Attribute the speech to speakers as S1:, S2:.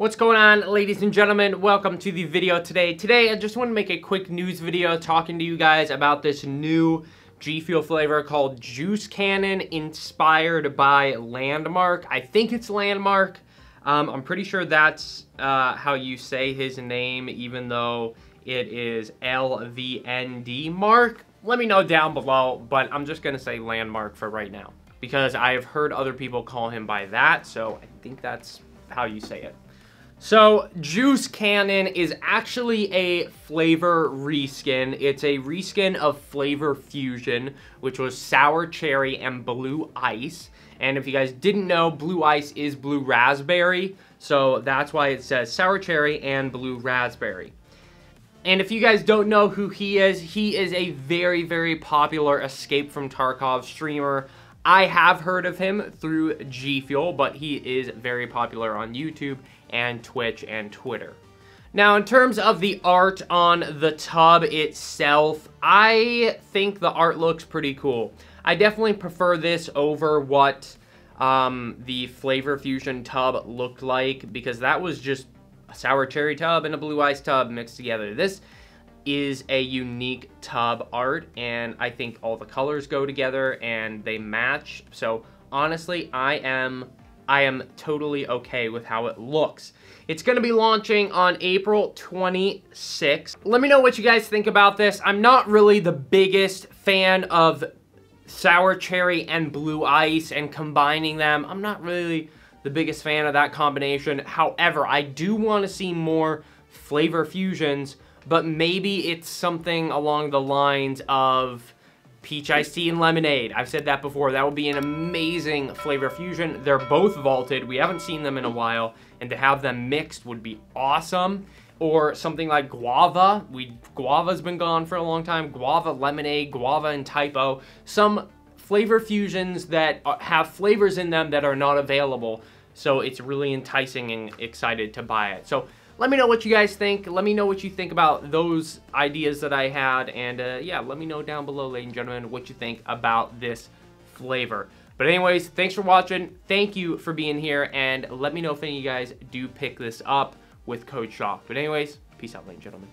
S1: What's going on, ladies and gentlemen? Welcome to the video today. Today, I just want to make a quick news video talking to you guys about this new G Fuel flavor called Juice Cannon, inspired by Landmark. I think it's Landmark. Um, I'm pretty sure that's uh, how you say his name, even though it is LVND Mark. Let me know down below, but I'm just going to say Landmark for right now because I've heard other people call him by that, so I think that's how you say it. So, Juice Cannon is actually a flavor reskin. It's a reskin of Flavor Fusion, which was sour cherry and blue ice. And if you guys didn't know, blue ice is blue raspberry. So that's why it says sour cherry and blue raspberry. And if you guys don't know who he is, he is a very, very popular Escape from Tarkov streamer. I have heard of him through G Fuel, but he is very popular on YouTube and Twitch and Twitter. Now, in terms of the art on the tub itself, I think the art looks pretty cool. I definitely prefer this over what um, the Flavor Fusion tub looked like because that was just a sour cherry tub and a blue ice tub mixed together. This is a unique tub art and I think all the colors go together and they match. So honestly, I am I am totally okay with how it looks. It's to be launching on April 26th. Let me know what you guys think about this. I'm not really the biggest fan of sour cherry and blue ice and combining them. I'm not really the biggest fan of that combination. However, I do want to see more flavor fusions, but maybe it's something along the lines of peach iced tea and lemonade. I've said that before. That would be an amazing flavor fusion. They're both vaulted. We haven't seen them in a while, and to have them mixed would be awesome. Or something like guava. We Guava's been gone for a long time. Guava lemonade, guava and typo. Some flavor fusions that have flavors in them that are not available. So it's really enticing and excited to buy it. So let me know what you guys think. Let me know what you think about those ideas that I had. And uh, yeah, let me know down below, ladies and gentlemen, what you think about this flavor. But anyways, thanks for watching. Thank you for being here. And let me know if any of you guys do pick this up with code SHOCK. But anyways, peace out, ladies and gentlemen.